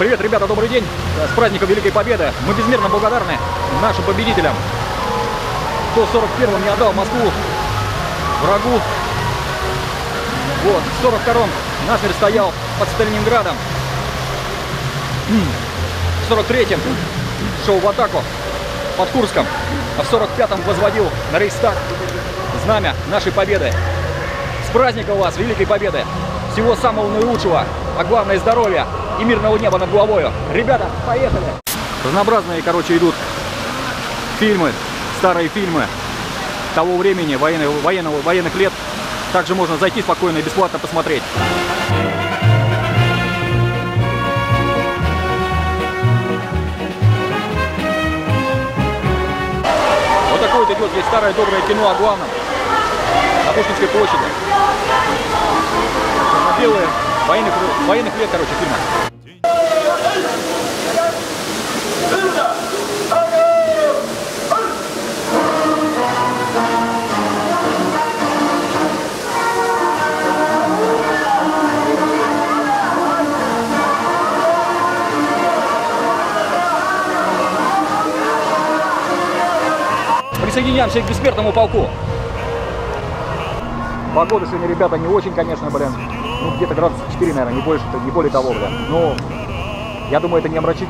Привет, ребята, добрый день. С праздником Великой Победы. Мы безмерно благодарны нашим победителям. Кто в 41-м не отдал Москву врагу. Вот, в 42-м насмерть стоял под Сталининградом. В 43-м шел в атаку под Курском. А в 45-м возводил на Рейхстаг знамя нашей победы. С праздником вас, Великой Победы! Всего самого наилучшего, а главное здоровья и мирного неба над головой. Ребята, поехали! Разнообразные, короче, идут фильмы, старые фильмы того времени, военного, военного, военных лет. Также можно зайти спокойно и бесплатно посмотреть. Вот такое вот идет здесь старое доброе кино о главном. На Пушкинской площади. Белые военных, военных лет, короче, фильма. Присоединяемся к бессмертному полку. Погода сегодня, ребята, не очень, конечно, блин. Ну, где-то градус 4, наверное, не больше, не более того, блин. Но я думаю, это не омрачит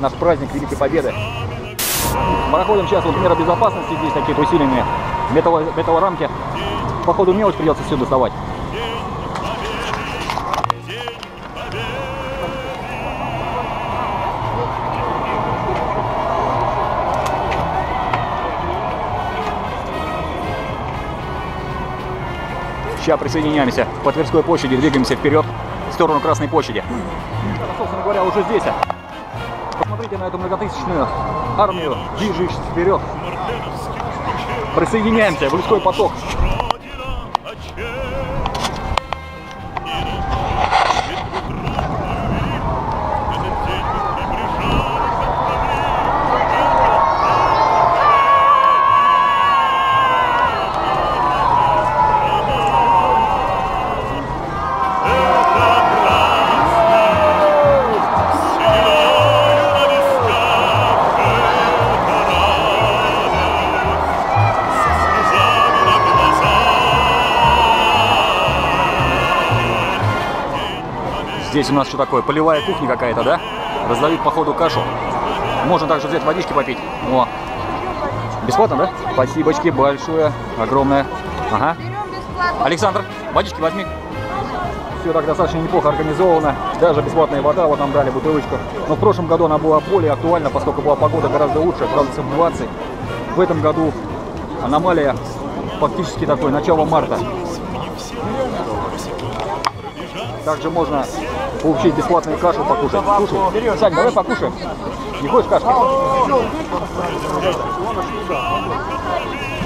наш праздник Великой Победы. Мы находим сейчас вот меры безопасности здесь такие усиленные. Металл, металлорамки. Походу мелочь придется все доставать. Сейчас присоединяемся по Тверской площади, двигаемся вперед в сторону Красной площади. Собственно говоря, уже здесь. Посмотрите на эту многотысячную армию, движущуюся вперед. Присоединяемся в людской поток. Здесь у нас что такое? Полевая кухня какая-то, да? Раздают по ходу кашу. Можно также взять водички попить. О. Бесплатно, да? Спасибочки большое, огромное. Ага. Александр, водички возьми. Все так достаточно неплохо организовано. Даже бесплатная вода, вот нам дали бутылочку. Но в прошлом году она была более актуальна, поскольку была погода гораздо лучше, градусов 20. В этом году аномалия фактически такое, начало марта. Также можно получить бесплатную кашу покушать. Кушай. Сань, давай покушаем. Не хочешь кашки?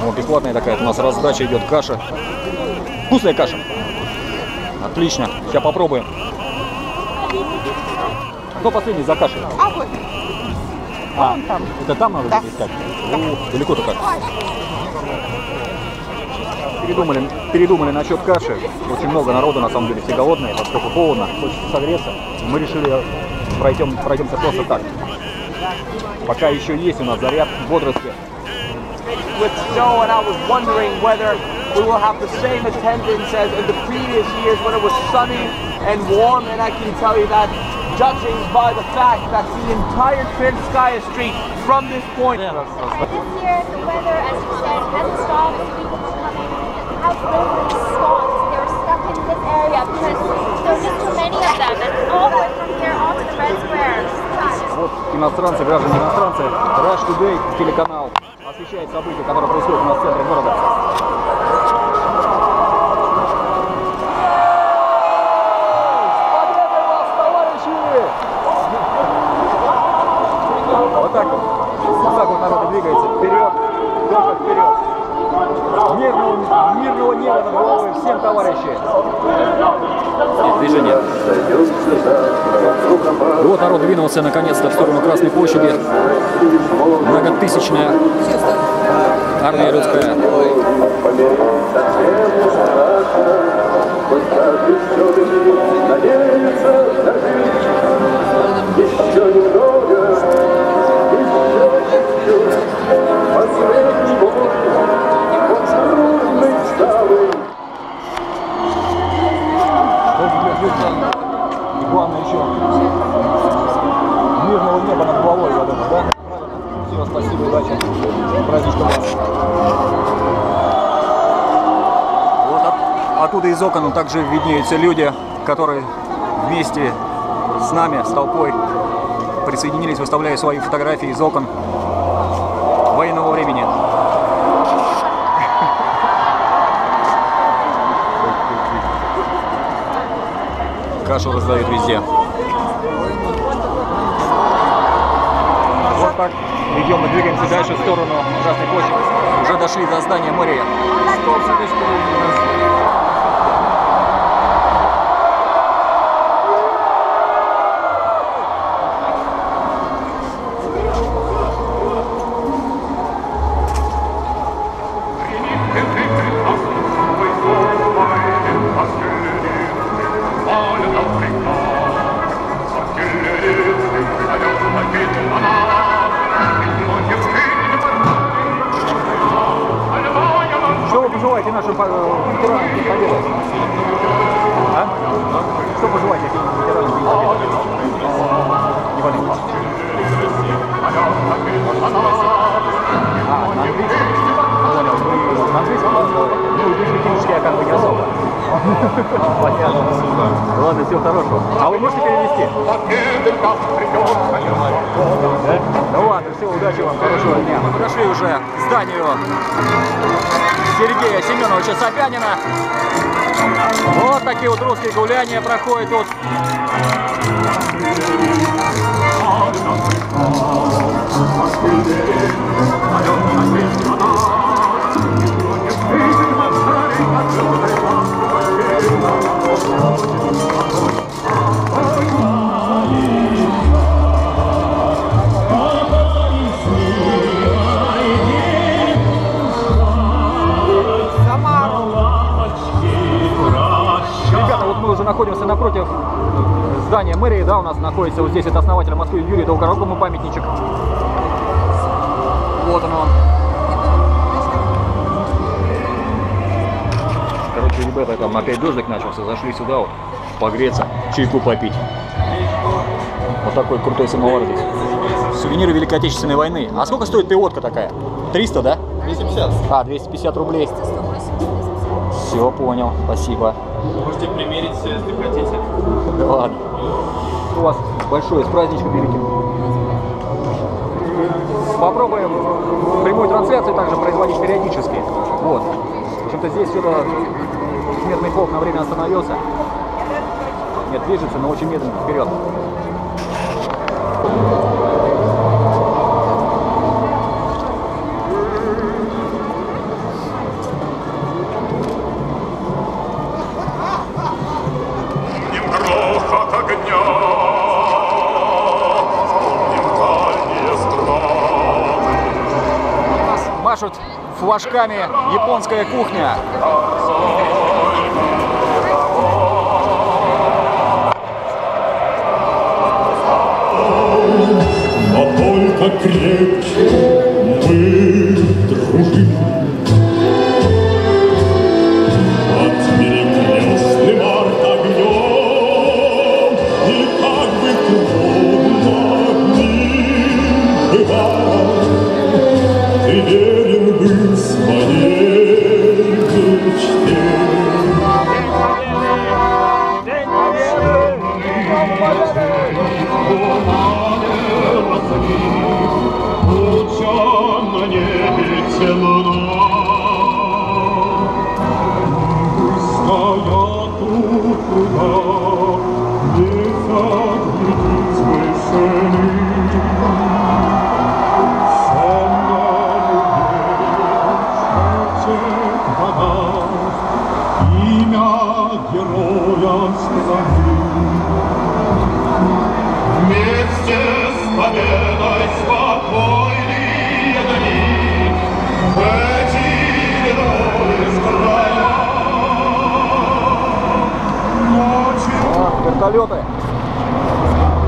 О, бесплатная такая у нас раздача идет каша. Вкусная каша. Отлично. Сейчас попробуем. Кто последний за кашей? А, это там надо да. искать? О, далеко-то как. Передумали, передумали насчет каши. Очень много народу, на самом деле, все голодные, поскольку холодно, хочется согреться. Мы решили пройдем, пройдемся просто так. Пока еще есть у нас заряд бодрости. with snow, and I was wondering whether we will have the same attendance as in the previous years when it was sunny and warm. And I can tell you that, judging by the fact that the entire Trinskaya Street from this point. This year, the weather, as you said, hasn't stopped. Square. Вот иностранцы, граждане иностранцы, Rush Today, телеканал, освещает события, которые происходят у нас в центре города. Вот так вот. Вот так вот народ двигается. Вперед. Мирного, мирного неба над головой всем, товарищи. Движение. И вот народ двинулся наконец-то в сторону Красной площади. Многотысячная армия людская. И оттуда из окон также виднеются люди, которые вместе с нами, с толпой, присоединились, выставляя свои фотографии из окон военного времени. Кашу раздают везде. Вот так идем и двигаемся дальше в сторону Красной площади. Уже дошли до здания мэрии. Понятно. Ладно, всего хорошего. А вы можете перевести? Ну ладно, все, удачи вам, хорошего дня. Мы подошли уже к зданию Сергея Семеновича Собянина. Вот такие вот русские гуляния проходят тут. Мы уже находимся напротив здания мэрии, да, у нас находится вот здесь это основатель Москвы Юрий Долгорукому памятничек. Вот он он. Короче, ребята, там опять дождик начался, зашли сюда вот погреться, чайку попить. Вот такой крутой самовар здесь. Сувениры Великой Отечественной войны. А сколько стоит пивотка такая? 300, да? 250. А, 250 рублей. Все, понял, спасибо. Можете примерить, если хотите. Да ладно. У вас большое, с праздничком великим. Попробуем прямую трансляцию также производить периодически. Вот. В общем-то здесь что-то смертный полк на время остановился. Нет, движется, но очень медленно вперед. Машут флажками японская кухня. Только крепче мы дружим. Вертолеты.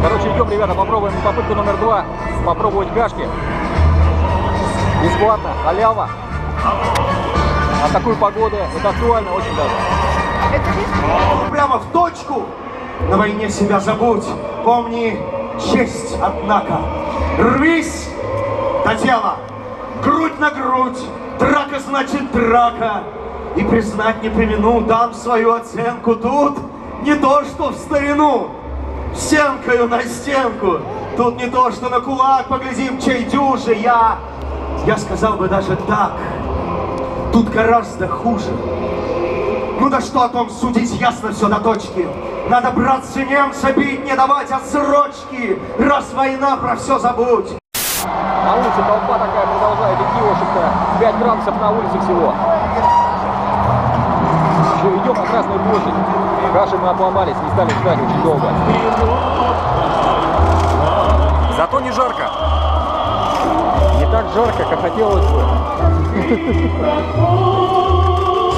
Короче, идем, ребята, попробуем попытку номер два. Попробовать кашки. Бесплатно, халява. А такую погоду, это актуально очень даже. Прямо в точку На войне себя забудь, помни честь, однако. Рвись до дела, грудь на грудь, драка значит драка. И признать не примену, дам свою оценку тут, не то что в старину. Стенкою на стенку, тут не то что на кулак, поглядим, чей дюже я. Я сказал бы даже так, тут гораздо хуже. Ну да что о том судить, ясно все до точки. Надо, братцы, немца бить, не давать отсрочки. Раз война, про все забудь. На улице толпа такая продолжает идти, в общем-то, 5 градусов на улице всего. Еще идем на Красную площадь. Каши мы обломались, не стали ждать очень долго. Зато не жарко. Не так жарко, как хотелось бы.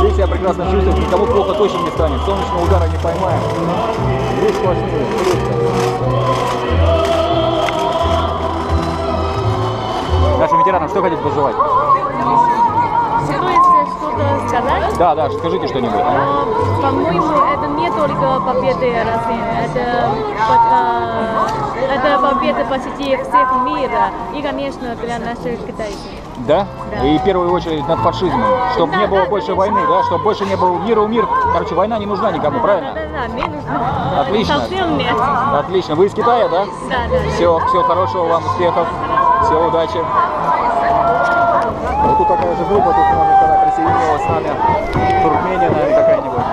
Все себя прекрасно чувствуют, никому плохо точно не станет. Солнечного удара не поймаем. Здесь сплошные. Нашим ветеранам что хотите пожелать? Да, да, скажите что-нибудь. А, По-моему, это не только победы России, это, по- а, это победа почти всех мира и, конечно, для наших китайцев. Да? Да. И в первую очередь над фашизмом. Чтобы Да, не было да, больше да, войны, да? Чтобы больше не было мира у мир. Короче, война не нужна никому, правильно? Да, да, да, не нужно. Отлично. Совсем нет. Отлично. Вы из Китая, да? Да, да. Все, всего хорошего вам, успехов, всего удачи. Вот тут такая же группа, тут может присоединилась с. Туркмения, наверное, какая-нибудь.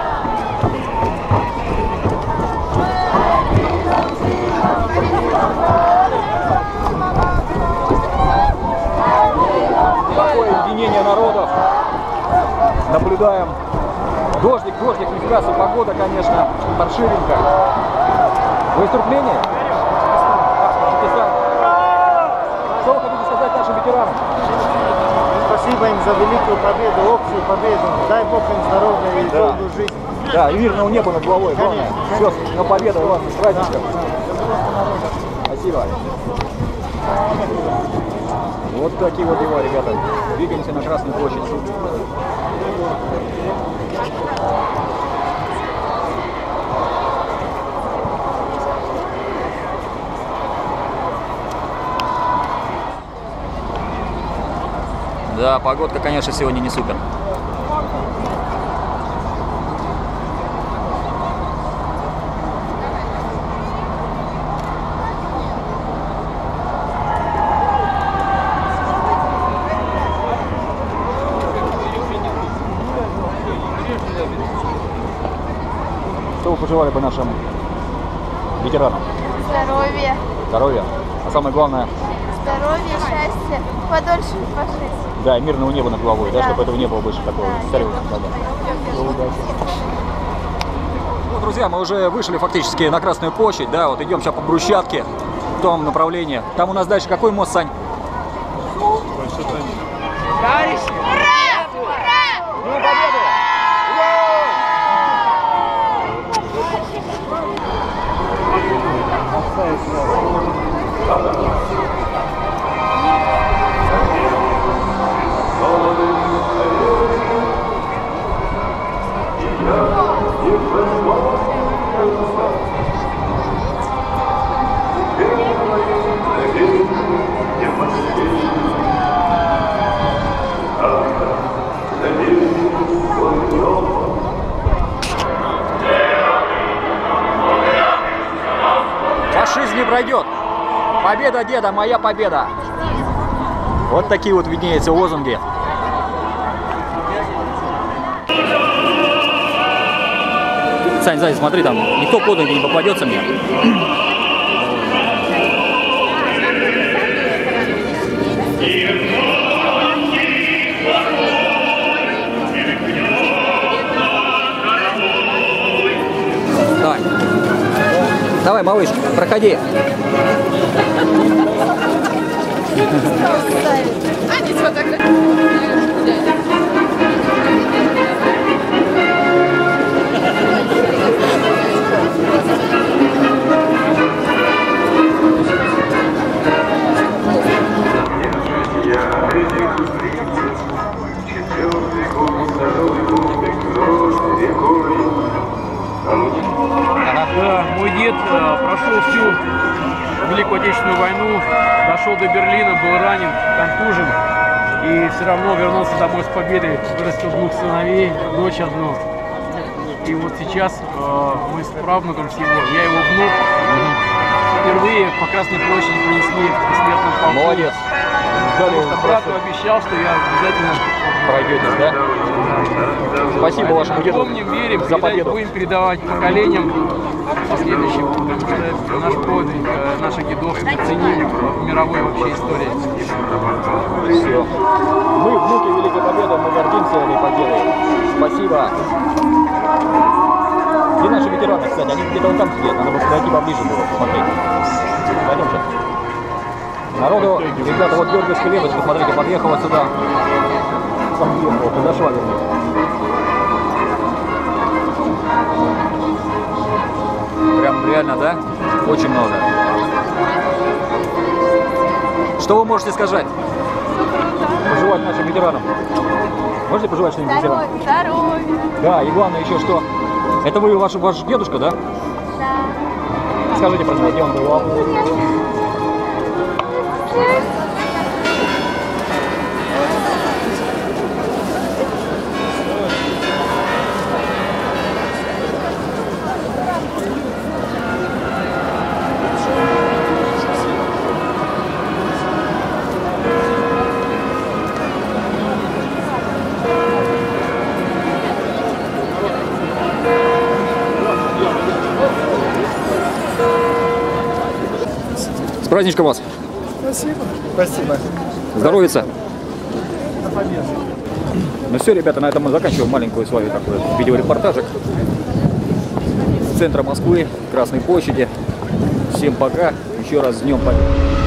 Такое единение народов. Наблюдаем. Дождик, дождик, не в погода, конечно, паршивенько. Вы из Туркмении? А, Таджикистан. Что вы хотите сказать нашим ветеранам? Спасибо им за великую победу, общую победу. Дай Бог им здоровья и Да. долгую жизнь. Да, и мирного неба над головой, главное. Все, на победу вас, с праздником. Спасибо. Вот такие вот дела, ребята. Двигаемся на Красную площадь. Да, погодка, конечно, сегодня не супер. Что вы пожелали бы нашим ветеранам? Здоровья, Здоровья. А самое главное, здоровья, счастья, подольше пожить. Да, мирного неба над головой, да, Да. чтобы этого не было больше такого. Да, я да, да. Удачи. Ну, друзья, мы уже вышли фактически на Красную площадь, да, вот идем сейчас по брусчатке в том направлении. Там у нас дальше какой мост, Сань? Пройдет. Победа деда, моя победа. Вот такие вот виднеются лозунги. Сань, Зай, смотри, там никто под ноги не попадется мне. Давай, малыш, проходи. Да, прошел всю Великую Отечественную войну, дошел до Берлина, был ранен, контужен. И все равно вернулся домой с победой, вырастил двух сыновей, дочь одну. И вот сейчас э, мы с правнуком с его, я его внук, впервые по Красной площади принесли в бессмертном полку. Молодец. Потому что брату обещал, что я обязательно пройдетесь, да? Спасибо вашему деду помним, верим, за победу. будем передавать поколениям последующим, потому что наш подвиг, э, наших дедов ценим в мировой вообще истории. Все. Мы внуки Великой Победы, мы гордимся этой победой. Спасибо. Где наши ветераны, кстати? Они где-то вон там сидят. Надо бы подойти поближе было, посмотреть. Пойдемте. Народу, ребята, вот Георгиевская левость, посмотрите, подъехала сюда. Подъехала, подошла, вернее. Прям реально, да? Очень много. Что вы можете сказать? Пожелать нашим ветеранам. Можете пожелать что-нибудь ветеранам? Здоровья. Да, и главное еще что. Это вы ваш, ваш дедушка, да? Да. Скажите про него, где он бывал? Праздничком вас! Спасибо. Спасибо. Здоровится! Ну все, ребята, на этом мы заканчиваем маленькую свою такую видеорепортажик с центра Москвы, Красной площади. Всем пока, еще раз с Днем Победы!